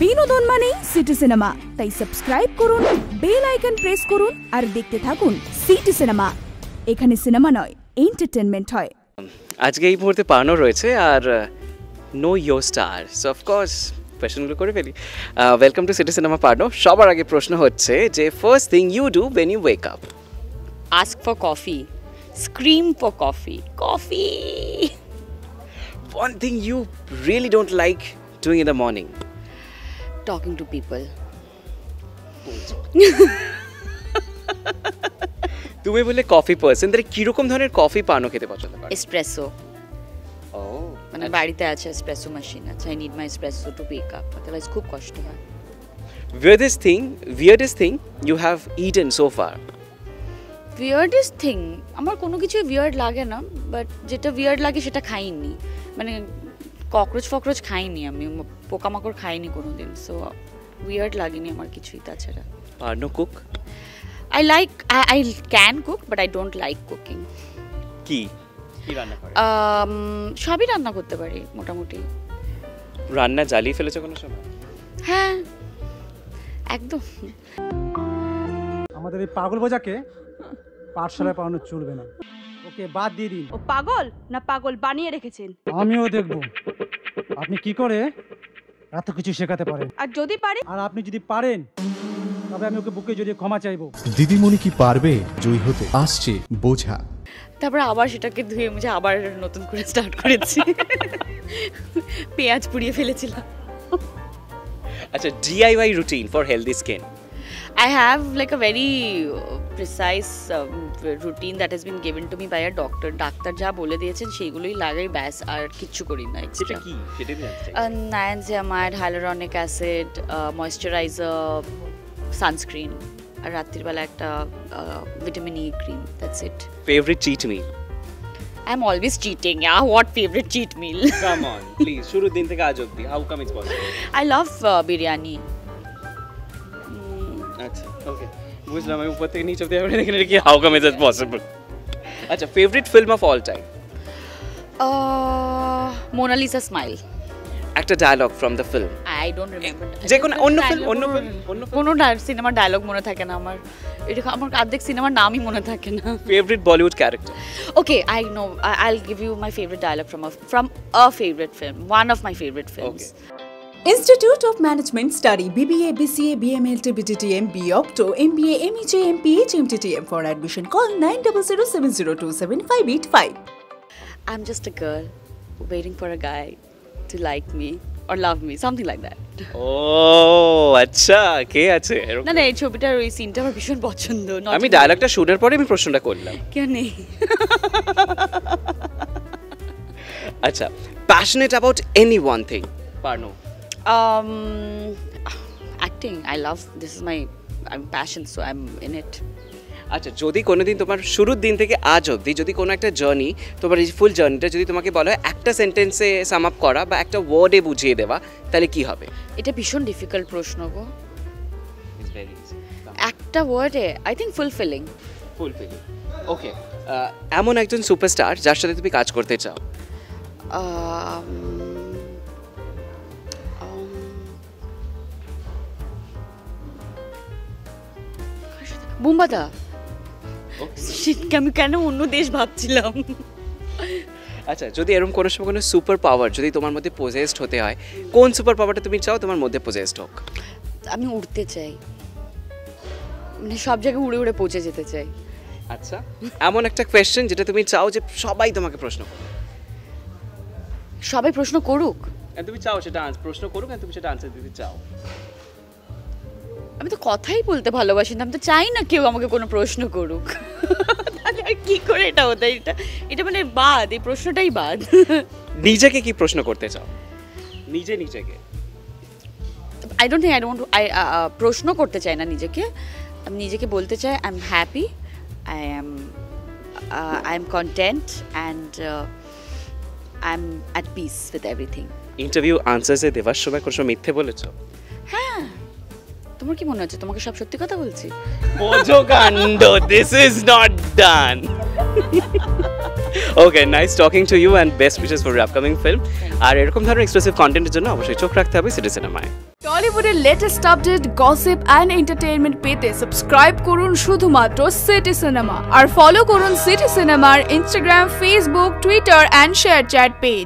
বিনোদন মানেই city cinema তাই সাবস্ক্রাইব করুন বেল আইকন প্রেস করুন আর দেখতে থাকুন সিটি সিনেমা এখানে সিনেমা নয় এন্টারটেনমেন্ট হয়। আজকে এই মুহূর্তে পানো রয়েছে আর know your star so of course কোয়েশনগুলো করে ফেলি। ওয়েলকাম টু সিটি সিনেমা পানো সবার আগে প্রশ্ন হচ্ছে যে first thing you do when you wake up ask for coffee, scream for coffee, coffee. One thing you really don't like doing in the morning Talking to people. তুমি বললে coffee person তাহলে কীরকম ধরনের কফি পানো খেতে পছন্দ করে. ও মানে বাড়িতে আছে espresso মেশিন আছে I need my espresso to wake up otherwise খুব কষ্ট হয়। Weirdest thing weirdest thing you have eaten so far? Weirdest thing আমার কোনো কিছুই উইয়ার্ড লাগে না বাট যেটা উইয়ার্ড লাগে সেটা খাইনি। মানে ককরোচ ফকরোচ খাইনি আমি পোকামাকড় খাইনি কোনো দিন সো উইয়ার্ড লাগেনি আমার কিছুই তাছাড়া। Parno cook I like I can cook but I don't like cooking কি? কি রান্না করে? Um, সবই রান্না করতে পারি মোটামুটি। রান্না জ্বালিয়ে ফেলেছো কোনো সময়? হ্যাঁ একদম। আমাদের এই পাগল বোঝাকে পাঠশালায় পড়ানো চলবে না। ওকে বাদ দিয়ে দিন। ও পাগল না পাগল বানিয়ে রেখেছেন? আমিও দেখব। আপনি কি করে এত কিছু শেখাতে পারেন? আর যদি পারে? আর আপনি যদি পারেন তবে আমি ওকে বুকে জড়িয়ে ক্ষমা চাইব। দিদিমণি কি পারবে জয়ী হতে? আসছে বোঝা। তারপরে আবার সেটাকে ধুয়ে মুছে আবার নতুন করে স্টার্ট করেছি। পেঁয়াজ পুড়িয়ে ফেলেছিলাম। আচ্ছা DIY routine for healthy skin I have like a very uh, precise um, routine that has been given to me by a doctor. Doctor যা বলে দিয়েছেন সেইগুলোই লাগাই ব্যাস আর কিচ্ছু করি না সেটা কি? সেটা জানতে চাই niacinamide hyaluronic acid moisturiser sunscreen আর রাত্রিবেলা একটা vitamin E cream that's it favourite cheat meal I am always cheating yeah what favourite cheat meal come on please শুরুর দিন থেকে আজ অবধি how come it's possible I love biryani আচ্ছা okay বুঝলাম আমি উপর থেকে নিচে অবধি আমি দেখে কি হাউ কাম ইটস পসিবল আচ্ছা favourite film of all time Mona Lisa Smile একটা dialogue from the film I don't remember যে কোনো অন্য film, অন্য film, অন্য film। কোনো সিনেমার ডায়লগ মনে থাকে না আমার এটা আমার অর্ধেক সিনেমার নামই মনে থাকে না favourite Bollywood character okay I know I will give you my favourite dialogue from from a favourite film one of my favourite films Institute of Management Study BBA, BCA, BML, TBTTM, BOpto, MBA, MEJ, MPH, MTTM. For admission, call 9007027585. I'm just a girl waiting for a guy to like me or love me, something like that. ও আচ্ছা কে আছে? না না এই ছবিটার ওই সিনটা আমার ভীষণ পছন্দ আমি ডায়লগটা শোনার পরে আমি প্রশ্নটা করলাম কেউ নেই আচ্ছা passionate about any one thing Parno um acting i love this is my i'm passion so i'm in it. আচ্ছা যদি কোনোদিন তোমার শুরুর দিন থেকে আজ অবধি যদি কোনো একটা জার্নি তোমার এই ফুল জার্নিটা যদি তোমাকে বলা হয় একটা সেন্টেন্সে সাম আপ করা বা একটা ওয়ার্ডে বুঝিয়ে দেওয়া তাহলে কি হবে? এটা ভীষণ ডিফিকাল্ট প্রশ্ন গো। একটা ওয়ার্ডে I think fulfilling fulfilling okay এমন একজন সুপারস্টার যার সাথে তুমি কাজ করতে চাও? বুম্বাদা? আমি কেন অন্য দেশ ভাবছিলাম? আচ্ছা যদি এরকম কোনো সময় কোনো সুপার পাওয়ার যদি তোমার মধ্যে পজেসড হতে হয় কোন সুপার পাওয়ারটা তুমি চাও তোমার মধ্যে পজেসড হোক? আমি উড়তে চাই। মানে সব জায়গায় উড়ে উড়ে পৌঁছে যেতে চাই। আচ্ছা এমন একটা কোয়েশ্চেন যেটা তুমি চাও যে সবাই তোমাকে প্রশ্ন করবে সবাই প্রশ্ন করুক? তুমি চাও সেটা প্রশ্ন করুক তুমি সেটা আনসার দিতে চাও। আমি তো কথাই বলতে ভালোবাসি না আমি তো চাই না কেউ আমাকে কোনো প্রশ্ন করুক। তাহলে আর কি করে এটা হতে? এটা এটা মানে বাদ এই প্রশ্নটাই বাদ। নিজেকে কি প্রশ্ন করতে চাও? নিজে নিজেকে। I don't think I don't I প্রশ্ন করতে চাই না নিজেকে। আমি নিজেকে বলতে চাই I am happy I am I am content and I am at peace with everything interview আনসার্সে দেওয়ার সময় কোনো মিথ্যে বলেছ? হ্যাঁ। তোমার কি মনে হচ্ছে? তোমাকে সব সত্যি কথা বলছি? বোঝো কাণ্ড this is not done okay nice talking to you and best wishes for upcoming film আর এরকম ধরনের এক্সক্লুসিভ কন্টেন্টের জন্য অবশ্যই চোখ রাখতে হবে সিটি সিনেমায়। টলিউডের latest update gossip and entertainment পেতে সাবস্ক্রাইব করুন শুধুমাত্র সিটি সিনেমা। আর ফলো করুন সিটি সিনেমার Instagram Facebook Twitter and ShareChat page